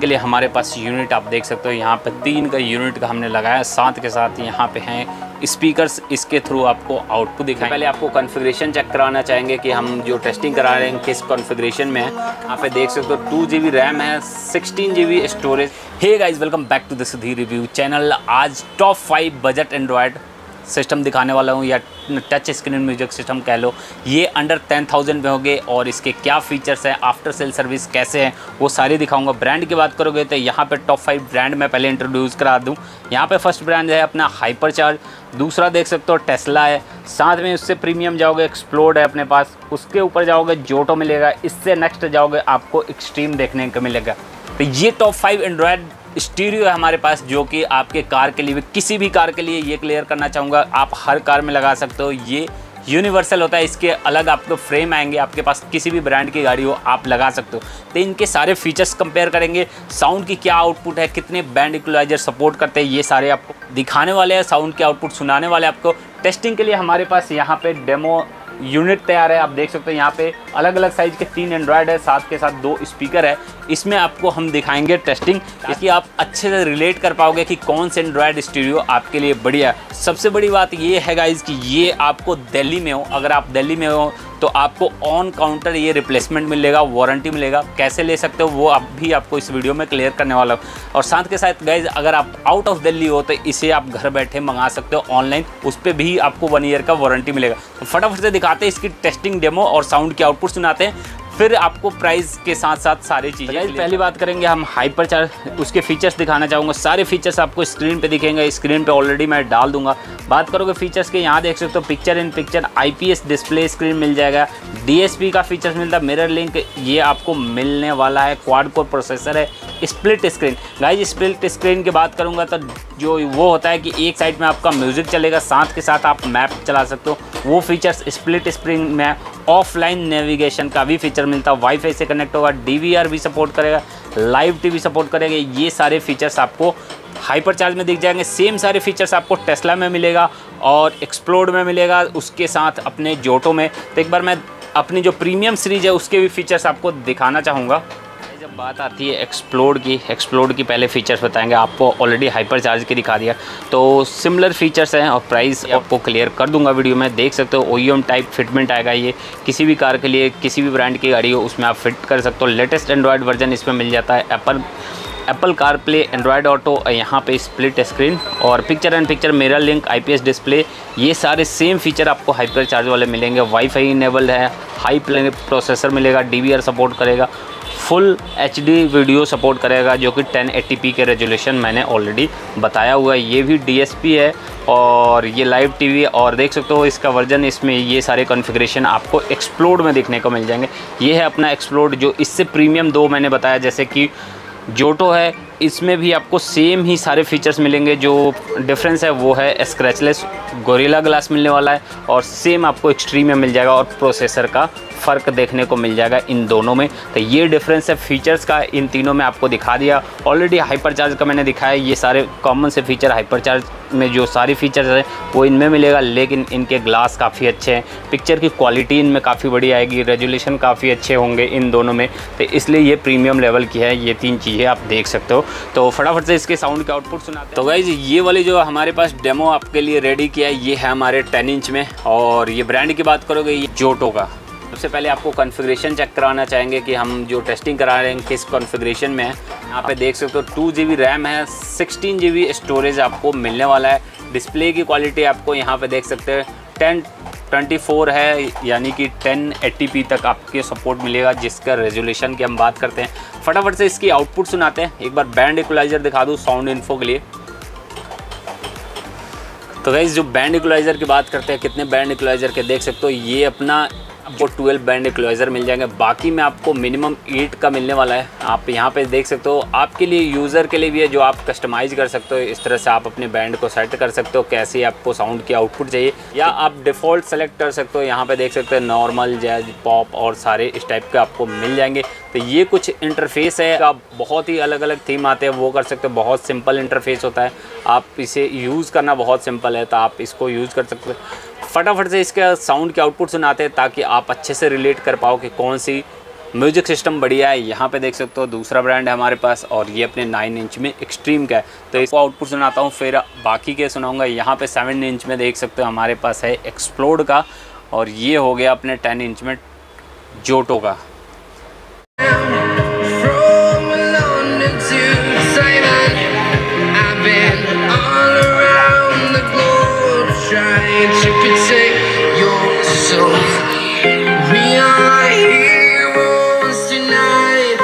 के लिए हमारे पास यूनिट आप देख सकते हो। यहाँ पे तीन का यूनिट का हमने लगाया साथ के साथ यहाँ पे हैं स्पीकर्स इसके थ्रू आपको आउटपुट दिखाएँ पहले आपको कॉन्फ़िगरेशन चेक कराना चाहेंगे कि हम जो टेस्टिंग करा रहे हैं, किस कॉन्फ़िगरेशन में है। यहाँ पे देख सकते हो टू जीबी रैम है sixteen G storage hey guys welcome back to the Sudhir review channel आज top five budget Android system दिखाने वाला हूँ या टच स्क्रीन म्यूज़िक सिस्टम कह लो, ये अंडर टेन थाउज़ेंड में होंगे और इसके क्या फीचर्स हैं आफ्टर सेल सर्विस कैसे हैं, वो सारी दिखाऊँगा। ब्रांड की बात करोगे तो यहाँ पे टॉप फाइव ब्रांड मैं पहले इंट्रोड्यूस करा दूँ। यहाँ पे फ़र्स्ट ब्रांड है अपना हाइपर चार्ज दूसरा देख सकते हो टेस्ला है। साथ में उससे प्रीमियम जाओगे एक्सप्लोर्ड है अपने पास, उसके ऊपर जाओगे जोटो मिलेगा, इससे नेक्स्ट जाओगे, आपको एक्सट्रीम देखने को मिलेगा। तो ये टॉप फाइव एंड्रॉयड स्टीरियो है हमारे पास, जो कि आपके कार के लिए किसी भी कार के लिए ये क्लियर करना चाहूँगा। आप हर कार में लगा सकते हो। ये यूनिवर्सल होता है। इसके अलग आपको फ्रेम आएँगे। आपके पास किसी भी ब्रांड की गाड़ी हो, आप लगा सकते हो। तो इनके सारे फीचर्स कंपेयर करेंगे। साउंड की क्या आउटपुट है? कितने बैंड इक्वलाइजर सपोर्ट करते हैं? ये सारे आपको दिखाने वाले हैं। साउंड के आउटपुट सुनाने वाले आपको। टेस्टिंग के लिए हमारे पास यहाँ पे डेमो यूनिट तैयार है, आप देख सकते हैं यहाँ पे अलग अलग साइज़ के तीन एंड्रॉयड है, साथ के साथ दो स्पीकर है। इसमें आपको हम दिखाएँगे टेस्टिंग ताकि आप अच्छे से रिलेट कर पाओगे कि कौन से एंड्रॉयड स्टूडियो आपके लिए बढ़िया सबसे बड़ी बात ये है गाइज़ कि ये आपको दिल्ली में हो। अगर आप दिल्ली में हो तो आपको ऑन काउंटर ये रिप्लेसमेंट मिलेगा वारंटी मिलेगा। कैसे ले सकते हो, वो अब भी आपको इस वीडियो में क्लियर करने वाला हूँ। और साथ के साथ गाइज़ अगर आप आउट ऑफ़ दिल्ली हो तो इसे आप घर बैठे मंगा सकते हो ऑनलाइन उस पर भी आपको वन ईयर का वारंटी मिलेगा। तो फटाफट से दिखाते हैं इसकी टेस्टिंग डेमो और साउंड के आउटपुट सुनाते हैं। फिर आपको प्राइस के साथ साथ सारी चीज़ें पहली बात करेंगे हम हाइपर चार्ज उसके फीचर्स दिखाना चाहूँगा। सारे फीचर्स आपको स्क्रीन पे दिखेंगे स्क्रीन पे ऑलरेडी मैं डाल दूँगा। बात करोगे फीचर्स के यहाँ देख सकते हो picture in picture IPS display screen मिल जाएगा। डीएसपी का फीचर्स मिलता है मिरर लिंक ये आपको मिलने वाला है। क्वाड कोर प्रोसेसर है split screen guys split screen की बात करूँगा तो जो वो होता है कि एक साइड में आपका म्यूज़िक चलेगा साथ के साथ आप मैप चला सकते हो। वो फीचर्स स्प्लिट स्क्रीन में ऑफलाइन नेविगेशन का भी फीचर मिलता है। वाईफाई से कनेक्ट होगा डीवीआर भी सपोर्ट करेगा लाइव टीवी सपोर्ट करेगा। ये सारे फीचर्स आपको हाइपर चार्ज में दिख जाएँगे। सेम सारे फीचर्स आपको टेस्ला में मिलेगा और एक्सप्लोर्ड में मिलेगा। उसके साथ अपने जोटो में। तो एक बार मैं अपनी जो प्रीमियम सीरीज़ है, उसके भी फीचर्स आपको दिखाना चाहूँगा। जब बात आती है एक्सप्लोड की एक्सप्लोड की पहले फीचर्स बताएँगे। आपको ऑलरेडी हाइपर चार्ज की दिखा दिया। तो सिमिलर फीचर्स हैं और प्राइस आपको क्लियर कर दूँगा वीडियो में। देख सकते हो ओ टाइप फिटमेंट आएगा ये। किसी भी कार के लिए, किसी भी ब्रांड की गाड़ी हो, उसमें आप फिट कर सकते हो। लेटेस्ट एंड्रॉयड वर्जन इसमें मिल जाता है। Apple Apple CarPlay Android Auto यहाँ पे स्प्लिट स्क्रीन और picture and picture mirror link IPS display ये सारे सेम फीचर आपको हाइपर चार्ज वाले मिलेंगे। वाईफाई इनेबल्ड है हाई प्रोसेसर मिलेगा डीवीआर सपोर्ट करेगा। फुल एचडी वीडियो सपोर्ट करेगा जो कि 1080p के रेजोल्यूशन मैंने ऑलरेडी बताया हुआ है। ये भी डीएसपी है और ये लाइव टीवी और देख सकते हो इसका वर्जन, इसमें ये सारे कॉन्फ़िगरेशन आपको एक्सप्लोड में देखने को मिल जाएँगे। ये है अपना एक्सप्लोड जो इससे प्रीमियम दो मैंने बताया, जैसे कि जोटो है इसमें भी आपको सेम ही सारे फीचर्स मिलेंगे, जो डिफरेंस है, वो है स्क्रैचलेस गोरिल्ला ग्लास मिलने वाला है, और सेम आपको एक्सट्रीम में मिल जाएगा, और प्रोसेसर का फ़र्क देखने को मिल जाएगा इन दोनों में। तो ये डिफरेंस है फीचर्स का, इन तीनों में आपको दिखा दिया। ऑलरेडी हाइपर चार्ज का मैंने दिखाया, ये सारे कॉमन से फीचर हाइपर चार्ज में जो सारी फीचर्स हैं, वो इनमें मिलेगा, लेकिन इनके ग्लास काफ़ी अच्छे हैं। पिक्चर की क्वालिटी इनमें काफ़ी बड़ी आएगी रेजुलेशन काफ़ी अच्छे होंगे इन दोनों में। तो इसलिए ये प्रीमियम लेवल की है, ये तीन चीज़ें आप देख सकते हो। तो फटाफट से इसके साउंड के आउटपुट सुनाते तो गाइज़ ये वाली जो हमारे पास डेमो आपके लिए रेडी किया है, ये है हमारे टेन इंच में। और ये ब्रांड की बात करोगे, ये जोटो का। सबसे पहले आपको कॉन्फ़िगरेशन चेक कराना चाहेंगे कि हम जो टेस्टिंग करा रहे हैं, किस कॉन्फ़िगरेशन में है। यहाँ पे देख सकते हो टू जी रैम है सिक्सटीन जी स्टोरेज आपको मिलने वाला है। डिस्प्ले की क्वालिटी आपको यहाँ पे देख सकते हैं। टेन ट्वेंटी फोर है, यानी कि टेन एट्टी पी तक आपके सपोर्ट मिलेगा, जिसका रेजोल्यूशन की हम बात करते हैं। फटाफट से इसकी आउटपुट सुनाते हैं। एक बार बैंड इक्वलाइज़र दिखा दूँ साउंड इन्फो के लिए। तो गाइज़ जो बैंड इक्वलाइज़र की बात करते हैं, कितने बैंड इक्वलाइज़र के, देख सकते हो, ये अपना आपको 12 बैंड क्लोजर मिल जाएँगे। बाकी में आपको मिनिमम 8 का मिलने वाला है। आप यहाँ पे देख सकते हो, आपके लिए यूज़र के लिए भी है जो आप कस्टमाइज़ कर सकते हो। इस तरह से आप अपने बैंड को सेट कर सकते हो, कैसे आपको साउंड की आउटपुट चाहिए। या आप डिफ़ॉल्ट सेलेक्ट कर सकते हो, यहाँ पे देख सकते हो नॉर्मल जैज पॉप और सारे इस टाइप के आपको मिल जाएँगे। तो ये कुछ इंटरफेस है, आप बहुत ही अलग अलग थीम आते हैं, वो कर सकते हो। बहुत सिंपल इंटरफेस होता है। आप इसे यूज़ करना बहुत सिंपल है तो आप इसको यूज़ कर सकते हो। फटाफट से इसका साउंड के आउटपुट सुनाते हैं ताकि आप अच्छे से रिलेट कर पाओ कि कौन सी म्यूज़िक सिस्टम बढ़िया है। यहाँ पे देख सकते हो दूसरा ब्रांड है हमारे पास और ये अपने नाइन इंच में एक्सट्रीम का है। तो इसको आउटपुट सुनाता हूँ, फिर बाकी के सुनाऊँगा। यहाँ पे सेवन इंच में देख सकते हो हमारे पास है एक्सप्लोड का और ये हो गया अपने टेन इंच में जोटो का। Soul. We are heroes tonight.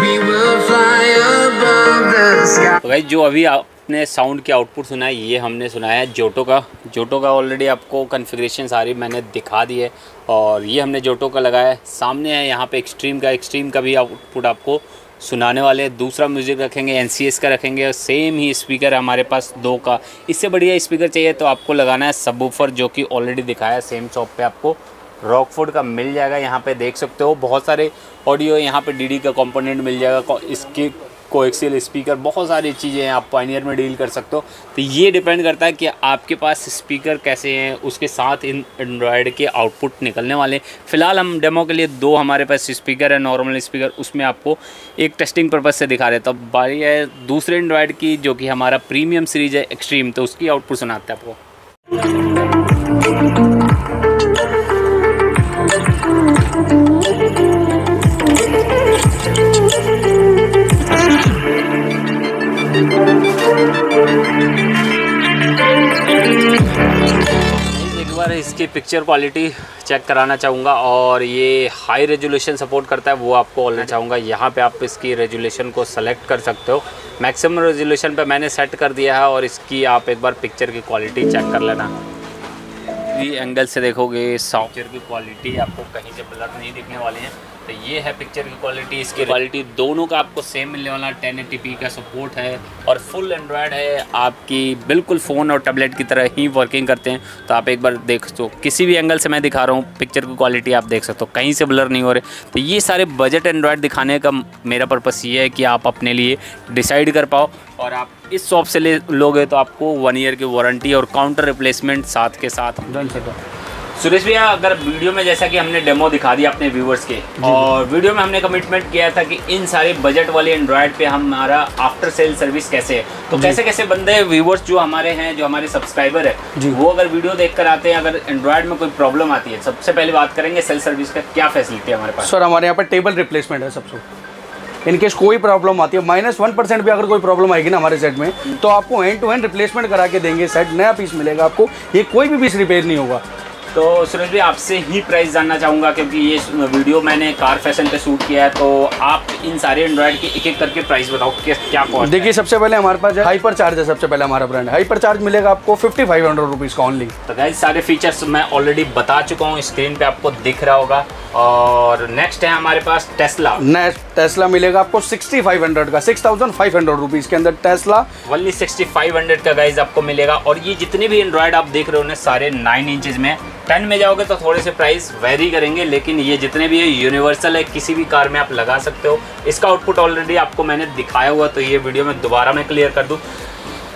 We will fly above the sky. तो जो अभी आपने साउंड के आउटपुट सुना है, ये हमने सुना है जोटो का जोटो का ऑलरेडी आपको कन्फिग्रेशन सारी मैंने दिखा दी है और ये हमने जोटो का लगाया है सामने है यहाँ पे एक्सट्रीम का एक्सट्रीम का भी आउटपुट आपको सुनाने वाले दूसरा म्यूज़िक रखेंगे एनसीएस का रखेंगे और सेम ही स्पीकर हमारे पास दो का। इससे बढ़िया स्पीकर चाहिए तो आपको लगाना है सबवूफर जो कि ऑलरेडी दिखाया सेम शॉप पे आपको। रॉकफोर्ड का मिल जाएगा, यहाँ पे देख सकते हो। बहुत सारे ऑडियो यहाँ पे डीडी का कंपोनेंट मिल जाएगा। इसके कोएक्सियल स्पीकर बहुत सारी चीज़ें हैं, आप पाइनियर में डील कर सकते हो। तो ये डिपेंड करता है कि आपके पास स्पीकर कैसे हैं, उसके साथ इन एंड्रॉयड के आउटपुट निकलने वाले हैं। फ़िलहाल हम डेमो के लिए दो हमारे पास स्पीकर है नॉर्मल स्पीकर उसमें आपको एक टेस्टिंग पर्पज़ से दिखा रहे तो बारी है दूसरे एंड्रॉयड की, जो कि हमारा प्रीमियम सीरीज़ है एक्सट्रीम तो उसकी आउटपुट सुनाते हैं आपको। पिक्चर क्वालिटी चेक कराना चाहूँगा और ये हाई रेजोल्यूशन सपोर्ट करता है, वो आपको बोलना चाहूँगा। यहाँ पे आप इसकी रेजोल्यूशन को सेलेक्ट कर सकते हो। मैक्सिमम रेजोल्यूशन पे मैंने सेट कर दिया है और इसकी आप एक बार पिक्चर की क्वालिटी चेक कर लेना। ये एंगल से देखोगे सॉफ्टवेयर की क्वालिटी आपको कहीं से ब्लर नहीं दिखने वाली है। तो ये है पिक्चर की क्वालिटी इसकी क्वालिटी दोनों का आपको सेम मिलने वाला टेन एटी का सपोर्ट है और फुल एंड्रॉयड है आपकी बिल्कुल फ़ोन और टैबलेट की तरह ही वर्किंग करते हैं। तो आप एक बार देख सो किसी भी एंगल से मैं दिखा रहा हूँ पिक्चर की क्वालिटी आप देख सकते हो कहीं से ब्लर नहीं हो रहे। तो ये सारे बजट एंड्रॉयड दिखाने का मेरा पर्पस ये है कि आप अपने लिए डिसाइड कर पाओ और आप इस शॉप से ले लोगे तो आपको वन ईयर की वारंटी और काउंटर रिप्लेसमेंट साथ के साथ सुरेश भैया अगर वीडियो में जैसा कि हमने डेमो दिखा दिया अपने व्यूवर्स के और वीडियो में हमने कमिटमेंट किया था कि इन सारे बजट वाले एंड्रॉयड पे हमारा आफ्टर सेल सर्विस कैसे है? तो कैसे कैसे बंदे व्यूवर्स जो हमारे हैं जो हमारे सब्सक्राइबर है जी। वो अगर वीडियो देख कर आते हैं अगर एंड्रॉयड में कोई प्रॉब्लम आती है सबसे पहले बात करेंगे सेल सर्विस का क्या फैसिलिटी है हमारे पास? सर हमारे यहाँ पर टेबल रिप्लेसमेंट है सबसे। इनकेस कोई प्रॉब्लम आती है माइनस वन परसेंट भी अगर कोई प्रॉब्लम आएगी ना हमारे सेट में तो आपको हैंड टू हैंड रिप्लेसमेंट करा के देंगे सेट नया पीस मिलेगा आपको। ये कोई भी पीस रिपेयर नहीं होगा। तो सुरेश भाई आपसे ही प्राइस जानना चाहूँगा क्योंकि ये वीडियो मैंने कार फ़ैशन पे शूट किया है तो आप इन सारे एंड्रॉयड के एक एक करके प्राइस बताओ कि क्या कॉस्ट देखिए सबसे पहले हमारे पास हाइपर चार्ज है सबसे पहले हमारा ब्रांड हाइपर चार्ज मिलेगा आपको फिफ्टी फाइव हंड्रेड रुपीज़ का ऑनली तो गाइस सारे फीचर्स मैं ऑलरेडी बता चुका हूँ स्क्रीन पे आपको दिख रहा होगा। और नेक्स्ट है हमारे पास टेस्ला नेक्स्ट टेस्ला मिलेगा आपको सिक्सटी फाइव हंड्रेड का six thousand five hundred rupees के अंदर Tesla. Only sixty five hundred का गाइज़ आपको मिलेगा। और ये जितने भी एंड्रॉयड आप देख रहे हो ना सारे नाइन इंचज में। टेन में जाओगे तो थोड़े से प्राइस वेरी करेंगे लेकिन ये जितने भी है यूनिवर्सल है किसी भी कार में आप लगा सकते हो। इसका आउटपुट ऑलरेडी आपको मैंने दिखाया हुआ तो ये वीडियो में दोबारा मैं क्लियर कर दूँ।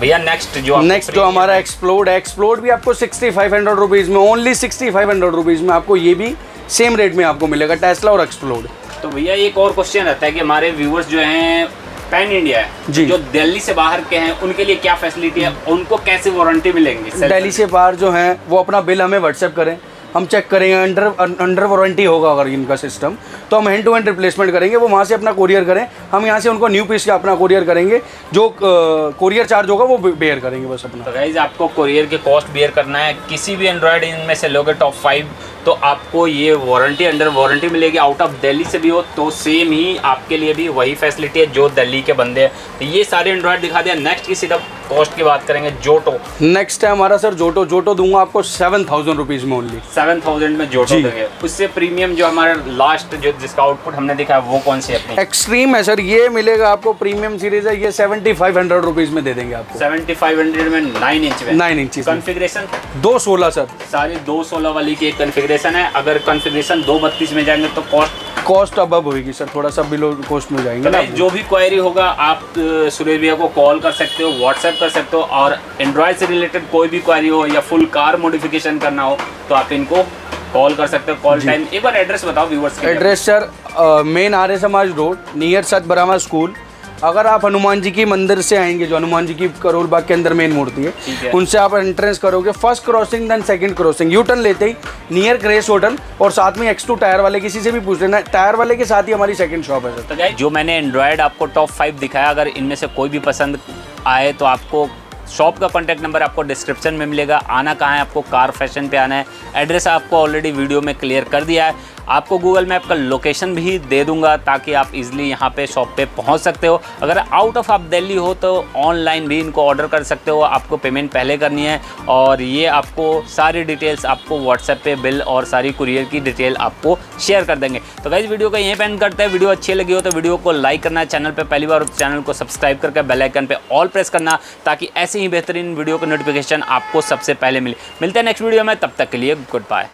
भैया नेक्स्ट जो नेक्स्ट जो हमारा एक्सप्लोड है एक्सप्लोड भी आपको सिक्सटी फाइव हंड्रेड रुपीज़ में only sixty five hundred rupees में आपको ये भी सेम रेट में आपको मिलेगा टेस्ला और एक्सप्लोड तो भैया एक और क्वेश्चन रहता है कि हमारे व्यूवर्स जो हैं पैन इंडिया है जी। जो दिल्ली से बाहर के हैं उनके लिए क्या फैसिलिटी है? उनको कैसे वारंटी मिलेंगी? दिल्ली से बाहर जो हैं वो अपना बिल हमें व्हाट्सएप करें। हम चेक करेंगे अंडर अंडर वारंटी होगा अगर इनका सिस्टम तो हम हैंड टू हैंड रिप्लेसमेंट करेंगे, वो वहाँ से अपना कोरियर करें। हम यहाँ से उनको न्यू पीस का अपना कोरियर करेंगे, जो कोरियर चार्ज होगा वो बेयर करेंगे बस अपना। तो गाइज़ आपको कोरियर के कॉस्ट बियर करना है। किसी भी एंड्रॉयड इनमें से लोगे टॉप फाइव तो आपको ये वारंटी अंडर वारंटी मिलेगी। आउट ऑफ़ दिल्ली से भी हो तो सेम ही आपके लिए भी वही फैसिलिटी है, जो दिल्ली के बंदे हैं। तो ये सारे एंड्रॉयड दिखा दिया। नेक्स्ट की सीधा कॉस्ट की बात करेंगे जोटो नेक्स्ट है हमारा सर जोटो जोटो दूँगा आपको सेवन थाउज़ेंड रुपीज़ में ओनली सेवन थाउज़ेंड में जोटो देंगे। उससे प्रीमियम जो हमारा लास्ट जो जिसका आउटपुट हमने देखा है वो कौन सी है अपनी? एक्सट्रीम है सर ये मिलेगा आपको प्रीमियम सीरीज़ है ये सेवेंटी फाइव हंड्रेड रुपीज़ में दे देंगे आपको। सेवेंटी फाइव हंड्रेड में नाइन इंच में। नाइन इंच कॉन्फ़िगरेशन दो सोलह सर सारी दो सोलह वाली की एक कॉन्फ़िगरेशन है। अगर कॉन्फ़िगरेशन दो बत्तीस में जाएँगे तो कॉस्ट कॉस्ट अब अब होगी सर थोड़ा सा बिलो कॉस्ट में जाएँगे ना जो भी क्वायरी होगा आप सुरेश भैया को कॉल कर सकते हो व्हाट्सएप कर सकते हो और एंड्रॉयड से रिलेटेड कोई भी क्वायरी हो या फुल कार मॉडिफिकेशन करना हो तो आप इनको कॉल कर सकते हो कॉल टाइम एक बार एड्रेस बताओ viewers address sir main Arya Samaj road near सत बरामा स्कूल अगर आप हनुमान जी की मंदिर से आएँगे जो हनुमान जी की करोल बाग के अंदर मेन मूर्ति है। है उनसे आप एंट्रेंस करोगे first crossing then second crossing U turn लेते ही नियर ग्रेस होटल और साथ में एक्स टू टायर वाले किसी से भी पूछ लेना टायर वाले के साथ ही हमारी सेकंड शॉप है सर तो जो मैंने एंड्रॉयड आपको टॉप फाइव दिखाया अगर इनमें से कोई भी पसंद आए तो आपको शॉप का कॉन्टैक्ट नंबर आपको डिस्क्रिप्शन में मिलेगा आना कहाँ है आपको कार फ़ैशन पे आना है एड्रेस आपको ऑलरेडी वीडियो में क्लियर कर दिया है आपको गूगल मैप का लोकेशन भी दे दूँगा ताकि आप इजीली यहाँ पे शॉप पे पहुँच सकते हो। अगर आउट ऑफ़ आप दिल्ली हो तो ऑनलाइन भी इनको ऑर्डर कर सकते हो। आपको पेमेंट पहले करनी है और ये आपको सारी डिटेल्स आपको व्हाट्सएप पे बिल और सारी कुरियर की डिटेल आपको शेयर कर देंगे। तो गाइज़ वीडियो का यहीं पे एंड करते हैं। वीडियो अच्छी लगी हो तो वीडियो को लाइक करना चैनल पर पहली बार तो चैनल को सब्सक्राइब करके बेलाइकन पर ऑल प्रेस करना ताकि ऐसे ही बेहतरीन वीडियो का नोटिफिकेशन आपको सबसे पहले मिले। मिलते हैं नेक्स्ट वीडियो में, तब तक के लिए गुड बाय